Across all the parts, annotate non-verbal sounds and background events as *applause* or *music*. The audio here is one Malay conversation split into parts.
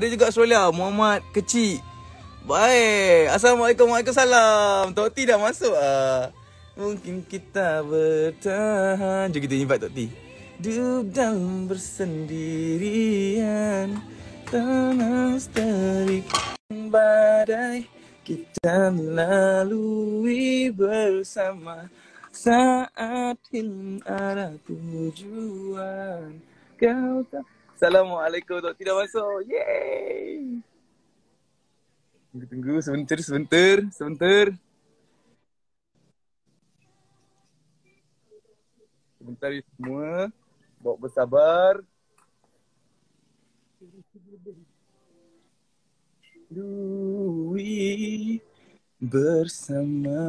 Ada juga Australia, Muhammad Kecil. Baik. Assalamualaikum, Waalaikumsalam. Tok T dah masuk ah. Mungkin kita bertahan. Jom kita invite Tok T. Duduk dalam bersendirian Tanah terik badai Kita melalui bersama Saat hilang arah tujuan Kau tak Assalamualaikum Tok T dah masuk Yeay Tunggu, tunggu sebentar, sebentar, sebentar. Sebentar ya semua. Bawa bersabar. Lui bersama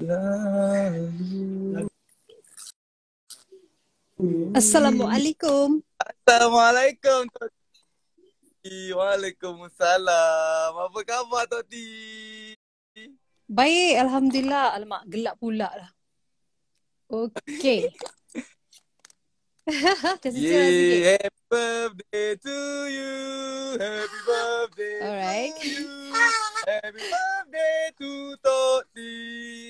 lalu. Assalamualaikum. Assalamualaikum Tok T. Waalaikumsalam. Apa khabar Tok T? Baik, Alhamdulillah. Alamak, gelap pula lah. Okay. *laughs* Sikit. Yeah, happy birthday to you. Happy birthday Alright. to you. Happy birthday to Tok T.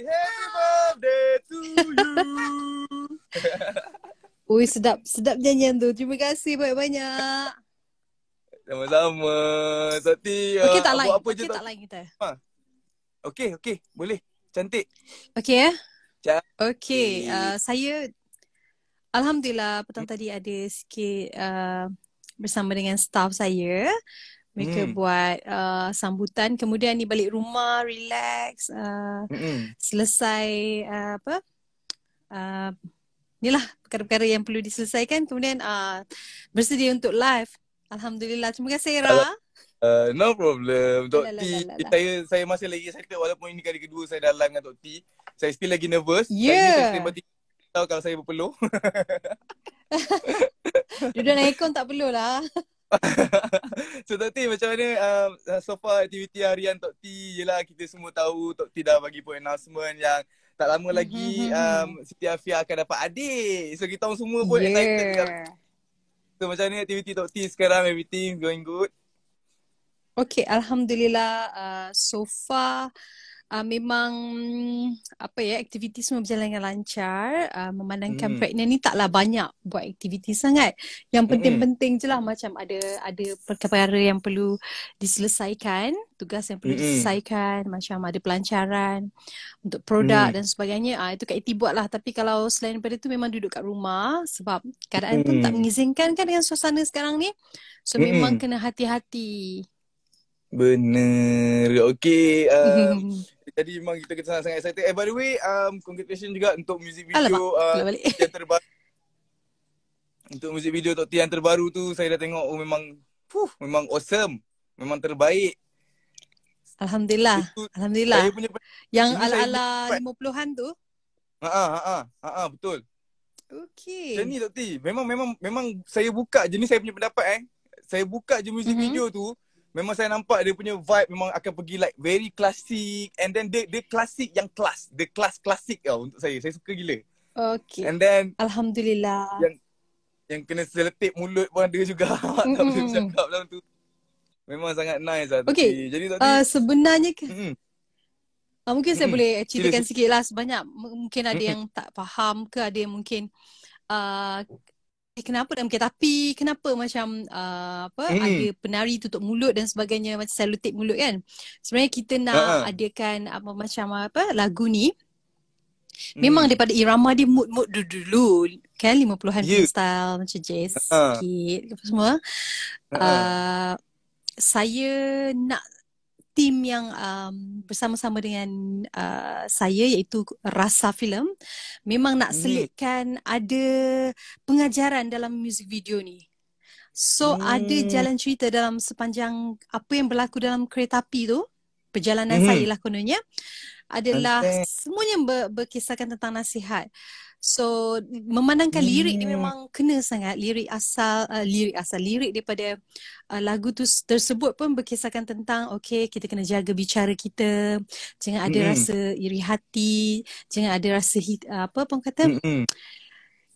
Happy birthday to you. *laughs* Ui, sedap. Sedap nyanyian tu. Terima kasih banyak-banyak. Sama-sama. Tok T. Okey uh, tak buat apa je Okey Tok tak lain kita? Okey, okey. Boleh. Cantik. Okey ya? Cantik. Okey. Uh, saya Alhamdulillah petang tadi ada sikit uh, bersama dengan staff saya. Mereka Hmm. buat uh, sambutan. Kemudian ni balik rumah, relax. Uh, Mm-mm. selesai uh, apa uh, inilah perkara-perkara yang perlu diselesaikan kemudian uh, bersedia untuk live Alhamdulillah terima kasih Ra Uh, no problem. Tok T, saya saya masih lagi excited walaupun ini kali kedua saya live dengan Tok T. Saya still lagi nervous. Yeah. Saya tiba-tiba tahu kalau saya berpeluh. *laughs* duduk naik aircon tak perlulah *laughs* so Tok T macam mana um, so far aktiviti harian Tok T Yelah kita semua tahu Tok T dah bagi pun announcement yang tak lama lagi Mhm. um, Siti Afia akan dapat adik So kita orang semua pun excited kan. yeah So macam mana aktiviti Tok T sekarang everything going good Okay, Alhamdulillah uh, so far uh, memang apa ya aktiviti semua berjalan dengan lancar uh, memandangkan Hmm. pregnant ni taklah banyak buat aktiviti sangat yang penting-penting je lah macam ada ada perkara yang perlu diselesaikan tugas yang perlu Mm-mm. diselesaikan macam ada pelancaran untuk produk Hmm. dan sebagainya ah itu Kak Iti buat lah tapi kalau selain daripada tu memang duduk kat rumah sebab keadaan pun tak Mm-mm. mengizinkan kan dengan suasana sekarang ni so Mm-mm. memang kena hati-hati Bener Okay um, *laughs* Jadi memang kita, kita sangat-sangat excited Eh by the way um, Congratulations juga untuk music video Alamak, uh, yang terbaru Untuk music video Tok T yang terbaru tu Saya dah tengok oh, memang fuh, Memang awesome Memang terbaik Alhamdulillah. Itu Alhamdulillah. Saya punya Yang ala-ala dapat. 50-an tu. Ha ah ha ah ha ah betul. Okey. Macam ni Tok T. Memang memang memang saya buka je ni saya punya pendapat eh. Saya buka je music Mhm. video tu memang saya nampak dia punya vibe memang akan pergi like very classic and then dia dia klasik yang kelas. Dia kelas klasik tau untuk saya. Saya suka gila. Okey. And then Alhamdulillah. yang yang kena seletip mulut pun ada juga. *laughs* tak boleh bercakap dalam tu. Memang sangat nice lah Tok Okey. T. Jadi Tok T. Uh, sebenarnya ke, mm-mm. uh, mungkin saya Mm-mm. boleh ceritakan sikit lah sebanyak mungkin ada yang tak faham ke ada yang mungkin uh, eh, kenapa dan mungkin tapi kenapa macam uh, apa Mm-mm. ada penari tutup mulut dan sebagainya macam selotip mulut kan. Sebenarnya kita nak Ha-ha. adakan apa macam apa lagu ni Mm. Memang daripada irama dia mood-mood dulu kan 50-an Ya. yeah. style macam jazz Ha. sikit apa semua. Ha-ha. Uh, saya nak tim yang um, bersama-sama dengan uh, saya iaitu Rasa Film memang nak Hmm. selitkan ada pengajaran dalam music video ni. So Hmm. ada jalan cerita dalam sepanjang apa yang berlaku dalam kereta api tu perjalanan Mhm. saya lah kononnya adalah Understand. semuanya ber, berkisahkan tentang nasihat. So memandangkan lirik ni Hmm. memang kena sangat lirik asal uh, lirik asal lirik daripada uh, lagu tu tersebut pun berkisahkan tentang okay kita kena jaga bicara kita jangan ada Mm-mm. rasa iri hati jangan ada rasa hit, uh, apa pun kata Mm-mm.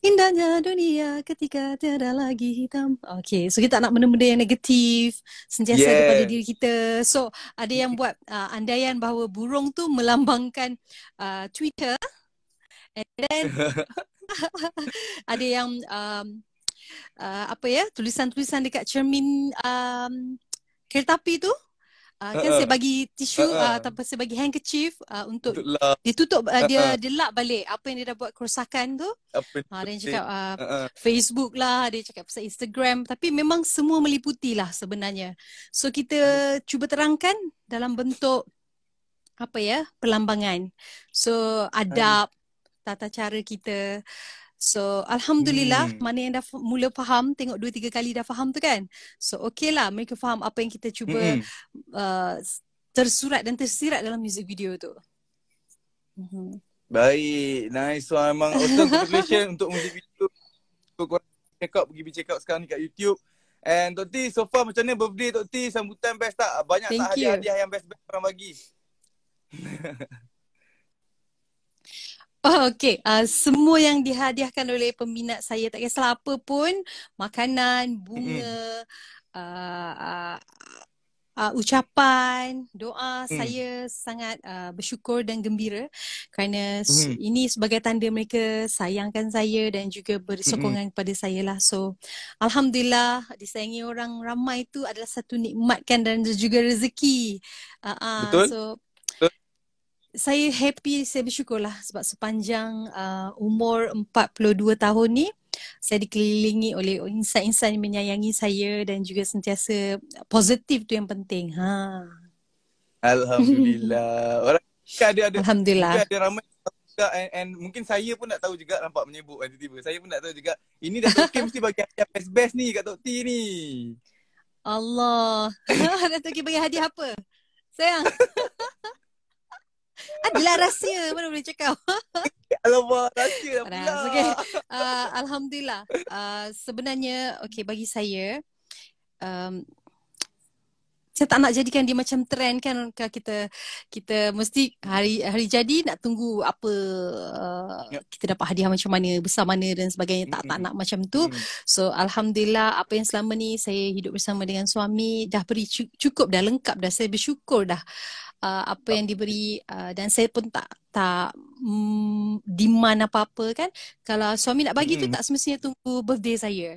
Indahnya dunia ketika tiada lagi hitam. Okay, so kita tak nak benda-benda yang negatif sentiasa Yeah. kepada diri kita. So ada yang buat uh, andaian bahawa burung tu melambangkan uh, Twitter. And then *laughs* ada yang um, uh, apa ya tulisan-tulisan dekat cermin um, kereta api tu. Uh, kan Uh-uh. saya bagi tisu Uh-uh. uh, ataupun saya bagi handkerchief uh, untuk Untuk lah dia tutup uh, dia dia lap balik apa yang dia dah buat kerosakan tu. Ha, dia cakap uh, uh, Facebook lah, dia cakap pasal Instagram tapi memang semua meliputi lah sebenarnya. So kita cuba terangkan dalam bentuk apa ya, perlambangan. So adab, tata cara kita. So alhamdulillah Hmm. mana yang dah mula faham, tengok dua tiga kali dah faham tu kan. So okey lah mereka faham apa yang kita cuba Mm-mm. uh, tersurat dan tersirat dalam music video tu. Mhm. Baik, nice one. Memang awesome *laughs* congratulations untuk music video. So, korang check out, pergi check out sekarang ni kat YouTube. And Tok T, so far macam mana birthday Tok T? Sambutan best tak? Banyak Thank tak hadiah-hadiah yang best-best korang bagi? *laughs* Oh, okay. Uh, semua yang dihadiahkan oleh peminat saya, tak kisahlah apa pun, makanan, bunga, uh, uh, uh, ucapan, doa, Hmm. saya sangat uh, bersyukur dan gembira kerana Hmm. ini sebagai tanda mereka sayangkan saya dan juga beri sokongan kepada saya lah. So, Alhamdulillah disayangi orang ramai itu adalah satu nikmat kan dan juga rezeki. Uh, uh, Betul. So. Saya happy, saya bersyukur lah sebab sepanjang uh, umur 42 tahun ni saya dikelilingi oleh insan-insan yang menyayangi saya dan juga sentiasa positif tu yang penting. Ha. Alhamdulillah. *laughs* Orang ada ada Alhamdulillah. ada ramai juga and, and mungkin saya pun nak tahu juga nampak menyebut kan tiba-tiba. Saya pun nak tahu juga ini Dato' K mesti bagi hadiah best-best ni kat Tok T ni. Allah. *laughs* *laughs* Datuk Ki bagi hadiah apa? Sayang. Adalah rahsia mana boleh cakap. *laughs* Alamak, rahsia dah pula. Okay. Uh, Alhamdulillah. Uh, sebenarnya, okay bagi saya, um, saya tak nak jadikan dia macam trend kan Kalau kita kita mesti hari hari jadi nak tunggu apa uh, Ya. kita dapat hadiah macam mana besar mana dan sebagainya tak tak nak macam tu Hmm. So alhamdulillah apa yang selama ni saya hidup bersama dengan suami dah beri cu- cukup dah lengkap dah saya bersyukur dah uh, apa yang diberi uh, dan saya pun tak tak mm, demand apa-apa kan. Kalau suami nak bagi tu Mm-mm. tak semestinya tunggu birthday saya.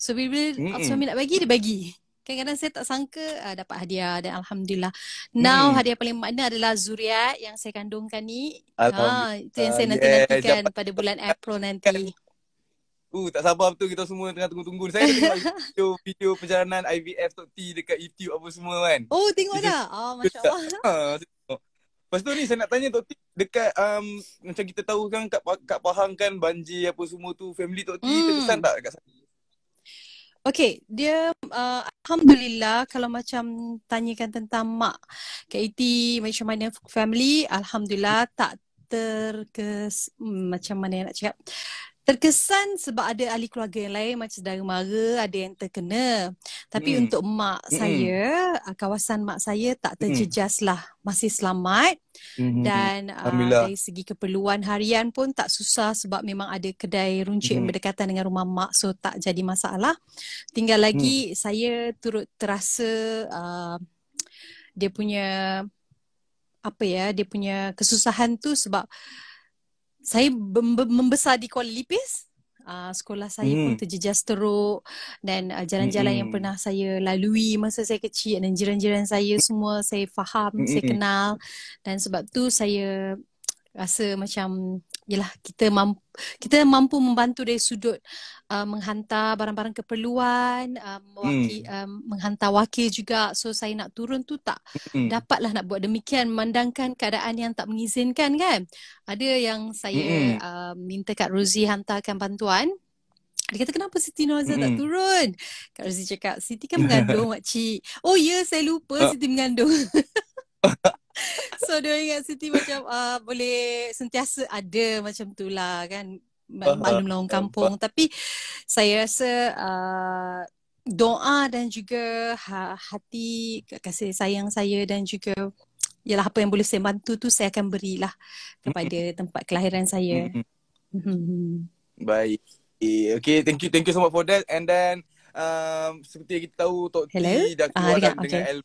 So bila Mm-mm. suami nak bagi dia bagi. Kadang-kadang saya tak sangka uh, dapat hadiah dan alhamdulillah. Now Mm. hadiah paling makna adalah zuriat yang saya kandungkan ni. Ha, itu yang saya Yeah, nanti-nantikan pada bulan April nanti. Uh, tak sabar betul kita semua tengah tunggu-tunggu. Saya tengok video, video perjalanan IVF Tok T dekat YouTube apa semua kan. Oh tengok dah. Oh masya-Allah. Ha, saya tengok. Lepas tu ni saya nak tanya Tok T dekat um, macam kita tahu kan kat, kat Pahang kan banjir apa semua tu family Tok T Hmm. terkesan tak dekat sana? Okay, dia uh, Alhamdulillah kalau macam tanyakan tentang mak KIT macam mana family, Alhamdulillah tak terkes hmm, macam mana nak cakap terkesan sebab ada ahli keluarga yang lain macam saudara mara ada yang terkena tapi Mm-mm. untuk mak Mm-mm. saya uh, kawasan mak saya tak Mm-mm. terjejas lah masih selamat Mhm. dan uh, dari segi keperluan harian pun tak susah sebab memang ada kedai runcit yang Mhm. berdekatan dengan rumah mak so tak jadi masalah. Tinggal lagi saya turut terasa uh, dia punya apa ya dia punya kesusahan tu sebab saya mem- membesar di Kuala Lipis. Uh, sekolah saya pun Hmm. terjejas teruk dan uh, jalan-jalan yang Mm-mm. pernah saya lalui masa saya kecil dan jiran-jiran saya semua saya faham, saya Mm-mm. kenal dan sebab tu saya rasa macam yalah kita mampu kita mampu membantu dari sudut uh, menghantar barang-barang keperluan uh, mewaki, um, menghantar wakil juga so saya nak turun tu tak Hmm. dapatlah nak buat demikian memandangkan keadaan yang tak mengizinkan kan. Ada yang saya Mm-mm. uh, minta Kak Rozi hantarkan bantuan. Dia kata kenapa Siti Nurhaliza tak Mm-mm. turun? Kak Rozi cakap Siti kan mengandung *laughs* makcik. Oh ya saya lupa Ah. Siti mengandung. *laughs* so dia ingat Siti macam uh, boleh sentiasa ada macam tu lah kan. Maklumlah orang kampung. Tapi saya rasa uh, doa dan juga ha- hati kasih sayang saya dan juga ialah apa yang boleh saya bantu tu saya akan berilah kepada tempat kelahiran saya. Mm-mm. Hmm. Baik. Okay, thank you, thank you so much for that. And then, um, seperti yang kita tahu, Tok T Hello? dah Ah, keluar dengar, uh, dengan okay. L,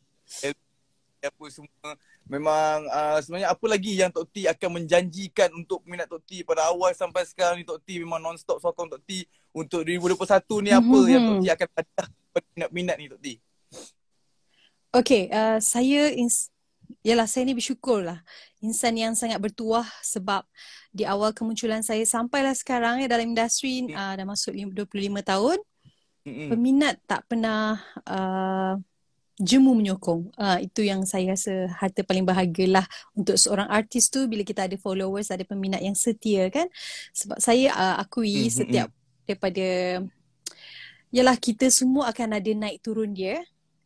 apa semua. Memang uh, sebenarnya apa lagi yang Tok T akan menjanjikan untuk peminat Tok T pada awal sampai sekarang ni Tok T memang non-stop sokong Tok T untuk 2021 ni apa Mhm. yang Tok T akan hadiah kepada peminat-peminat ni Tok T? Okay, uh, saya ins- Yalah, saya ni bersyukur lah. Insan yang sangat bertuah sebab di awal kemunculan saya sampailah sekarang ya dalam industri uh, dah masuk lim- 25 tahun. Mm-mm. Peminat tak pernah uh, jemu menyokong. Uh, itu yang saya rasa harta paling bahagia lah untuk seorang artis tu bila kita ada followers, ada peminat yang setia kan. Sebab saya uh, akui Mhm, setiap daripada Yalah kita semua akan ada naik turun dia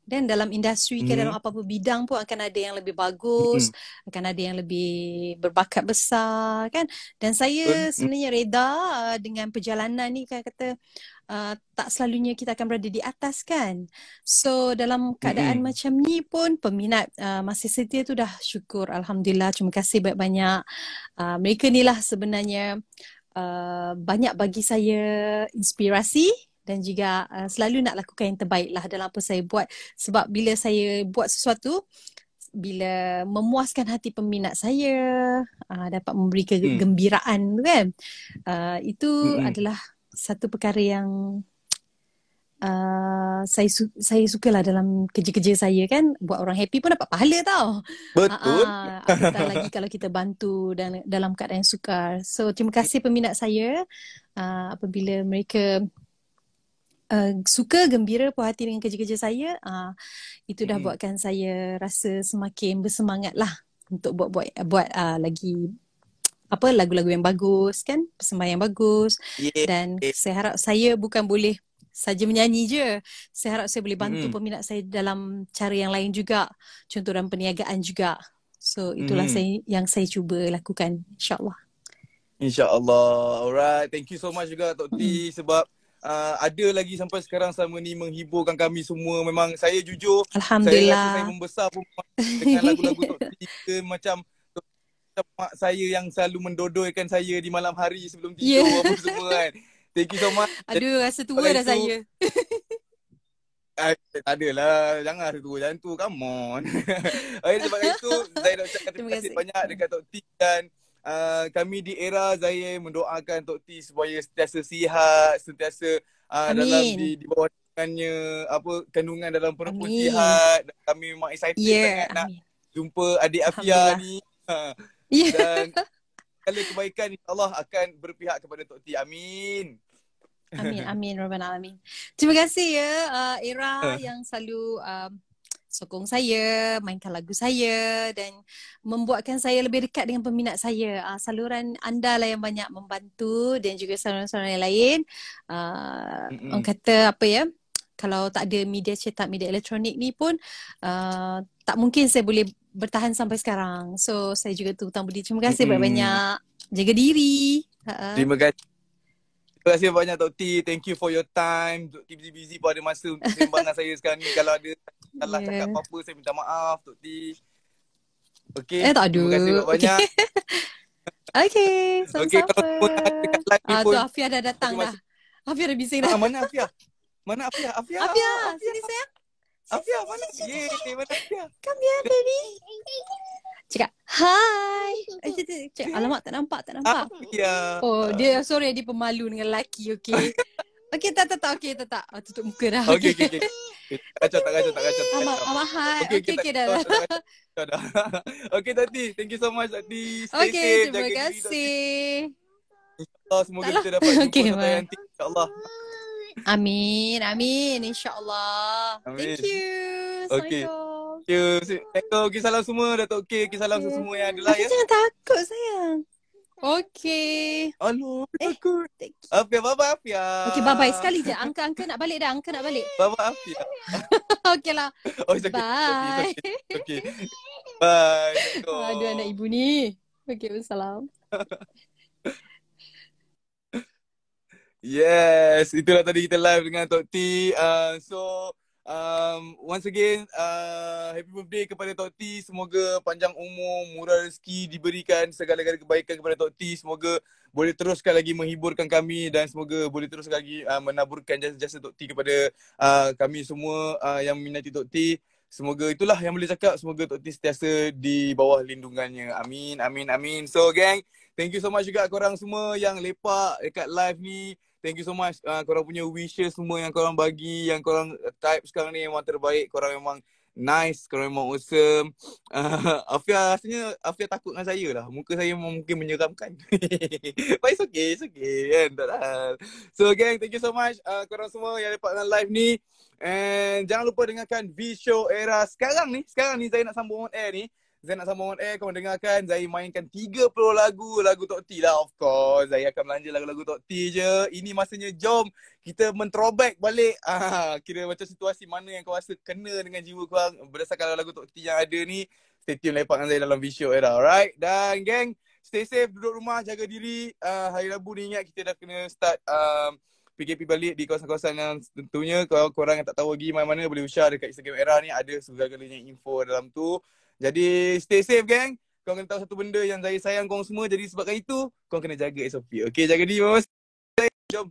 dan dalam industri ke Mhm. dalam apa-apa bidang pun akan ada yang lebih bagus, akan ada yang lebih berbakat besar kan. Dan saya Betul. sebenarnya reda uh, dengan perjalanan ni kan kata uh, tak selalunya kita akan berada di atas kan. So dalam keadaan Mhm. macam ni pun peminat uh, masih setia tu dah syukur alhamdulillah. Terima kasih banyak-banyak. Uh, mereka ni lah sebenarnya uh, banyak bagi saya inspirasi dan juga uh, selalu nak lakukan yang terbaik lah dalam apa saya buat sebab bila saya buat sesuatu bila memuaskan hati peminat saya uh, dapat memberi Hmm. kegembiraan tu kan uh, itu Mm-mm. adalah satu perkara yang uh, saya su- saya sukalah dalam kerja-kerja saya kan buat orang happy pun dapat pahala tau Betul. Apatah lagi kalau kita bantu dan dalam keadaan sukar. So terima kasih peminat saya uh, apabila mereka uh, suka gembira puas hati dengan kerja-kerja saya, uh, itu dah Mm-mm. buatkan saya rasa semakin bersemangat lah untuk buat-buat buat uh, lagi apa lagu-lagu yang bagus kan, persembahan yang bagus Yeah. dan saya harap saya bukan boleh saja menyanyi je. Saya harap saya boleh bantu Mm-mm. peminat saya dalam cara yang lain juga. Contoh dalam perniagaan juga. So itulah Mhm. saya yang saya cuba lakukan insya-Allah. InsyaAllah. Alright. Thank you so much juga Tok T sebab uh, ada lagi sampai sekarang sama ni menghiburkan kami semua. Memang saya jujur, saya rasa saya Alhamdulillah. membesar pun dengan lagu-lagu Tok T macam mak saya yang selalu mendodoikan saya di malam hari sebelum tidur Yeah. apa semua kan. Thank you so much. *laughs* Aduh rasa tua dah itu- saya. Ah, tak adalah. Jangan rasa tua macam tu. Come on. *laughs* okay, sebab itu, saya nak ucapkan terima Terima kasih banyak dekat Tok T dan uh, kami di era Zahir mendoakan Tok T supaya sentiasa sihat, sentiasa uh, Amin. dalam di, di bawah kandungannya, apa, kandungan dalam perut pun Amin. sihat. Kami memang excited Ya, sangat nak jumpa adik Afia ni. Ha, Ya. dan segala kebaikan insyaAllah akan berpihak kepada Tok T. Amin. Amin, *laughs* amin, Rabbal Alamin. Terima kasih ya uh, Era Eh. yang selalu um, sokong saya, mainkan lagu saya dan membuatkan saya lebih dekat dengan peminat saya. Uh, saluran anda lah yang banyak membantu dan juga saluran-saluran yang lain. Uh, Mm-mm. orang kata apa ya, kalau tak ada media cetak, media elektronik ni pun uh, tak mungkin saya boleh bertahan sampai sekarang. So saya juga tu hutang budi. Terima kasih Mm-mm. banyak-banyak. Jaga diri. Uh, Terima kasih. Terima kasih banyak Tok T. Thank you for your time. Tok T busy-busy pun ada masa untuk sembang dengan saya sekarang ni. Kalau ada salah Yeah. cakap apa-apa, saya minta maaf Tok T. Okay. Eh, tak ada. Terima kasih banyak. *laughs* Okay, Okay, sama-sama. kalau semua ada dekat live ni Ah, tu Afia dah datang dah. Afia dah bising dah. Ah, mana Afia? Mana Afia? Afia. Afia, sini sayang. Afia mana? Yeay, mana Afia? Come here, baby. Cakap, hi. Eh, cakap, cakap, alamak, tak nampak, tak nampak. Afia. Oh, dia sorry dia pemalu dengan lelaki, okay. *laughs* Okay, tak, tak, tak, okay, tak, tak. Oh, tutup muka dah. Okay, okay, okay. *laughs* Tak kacau, tak kacau, tak kacau. Kacau. abang, hi. Okay, okay, tak dah. dah. *laughs* Okay, Tok T. Thank you so much, Tok T. Stay Okay, safe. terima kasih. InsyaAllah semoga Taklah. kita dapat jumpa Okay, okay, nanti. InsyaAllah. Amin, amin. InsyaAllah. Amin. Thank you. Okay. Assalamualaikum. Thank you. Assalamualaikum. Okay, salam semua. Datuk K. Okay, salam Okay. semua yang ada lah Afia ya. jangan takut, sayang. Okay. Aduh, Eh. takut. You. Afia, bye-bye Afia. Okay, bye-bye. Sekali je. Angka, angka nak balik dah. Angka nak balik. Bye-bye Afia. *laughs* okay lah. Oh, it's okay. Bye. It's okay. It's okay. Bye. *laughs* Aduh, anak ibu ni. Okay, wassalam. *laughs* Yes, itulah tadi kita live dengan Tok T. Uh, so, um, once again uh, happy birthday kepada Tok T. Semoga panjang umur, murah rezeki diberikan segala-gala kebaikan kepada Tok T. Semoga boleh teruskan lagi menghiburkan kami dan semoga boleh terus lagi uh, menaburkan jasa-jasa Tok T kepada uh, kami semua uh, yang minati Tok T. Semoga itulah yang boleh cakap. Semoga Tok T sentiasa di bawah lindungannya. Amin, amin, amin. So gang, thank you so much juga korang semua yang lepak dekat live ni. Thank you so much uh, korang punya wishes semua yang korang bagi, yang korang type sekarang ni memang terbaik. Korang memang nice, korang memang awesome. Uh, *laughs* Afia rasanya Afia takut dengan saya lah. Muka saya memang mungkin menyeramkan. *laughs* But it's okay, it's okay. Kan? Lah. So gang, thank you so much uh, korang semua yang lepak dengan live ni. And jangan lupa dengarkan V-Show era sekarang ni. Sekarang ni saya nak sambung on air ni. Saya nak sambung on air, korang dengarkan. Saya mainkan 30 lagu, lagu Tok T lah of course. Saya akan belanja lagu-lagu Tok T je. Ini masanya jom kita men-throwback balik. *laughs* Ah, kira macam situasi mana yang kau rasa kena dengan jiwa korang berdasarkan lagu Tok T yang ada ni. Stay tune lepak dengan saya dalam V-Show era, alright? Dan gang, stay safe, duduk rumah, jaga diri. Uh, hari Rabu ni ingat kita dah kena start um, PKP balik di kawasan-kawasan yang tentunya kalau korang yang tak tahu lagi mana-mana boleh share dekat Instagram Era ni ada segala-galanya info dalam tu. Jadi stay safe gang. Kau kena tahu satu benda yang saya sayang kau semua jadi sebabkan itu kau kena jaga SOP. Okay jaga diri mas. Jom